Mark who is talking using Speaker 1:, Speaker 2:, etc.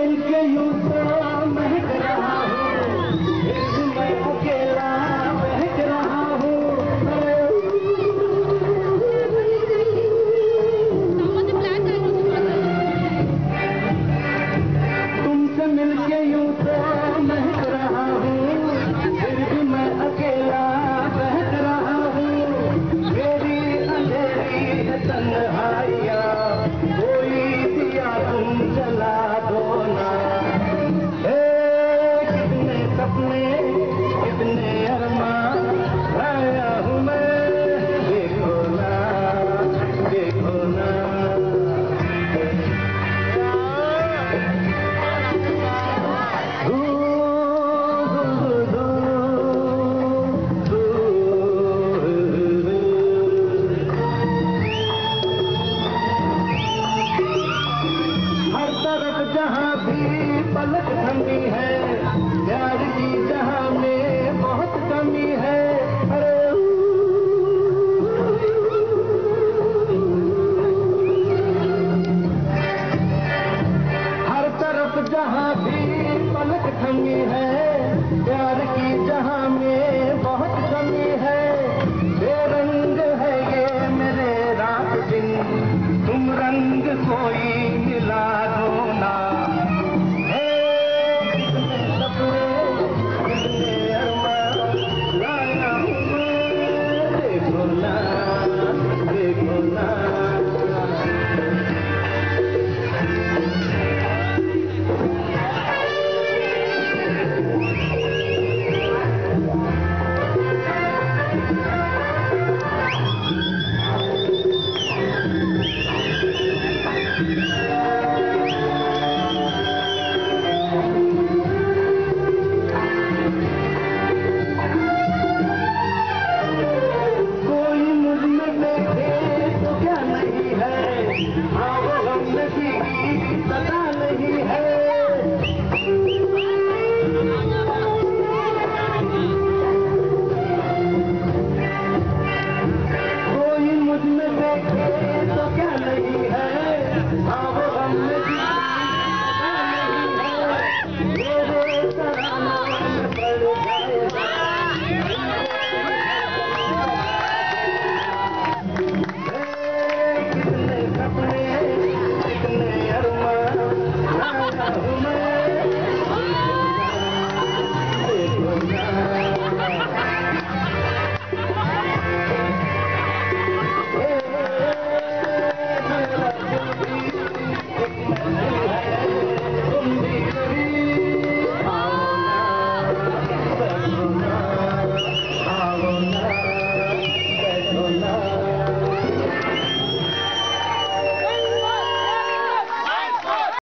Speaker 1: مل کے یوں سا مہک رہا ہوں میں اکیلا مہک رہا ہوں۔ تم سے مل کے یوں تو مہک رہا ہوں، پھر بھی میں اکیلا مہک رہا ہوں۔ میری اندھیری تنہائی پلک تھمی ہے۔ جہاں میں بہت کمی ہے۔ ہر طرف جہاں بھی پلک تھمی ہے کوئی مجھ میں دیکھے تو کیا نہیں ہے؟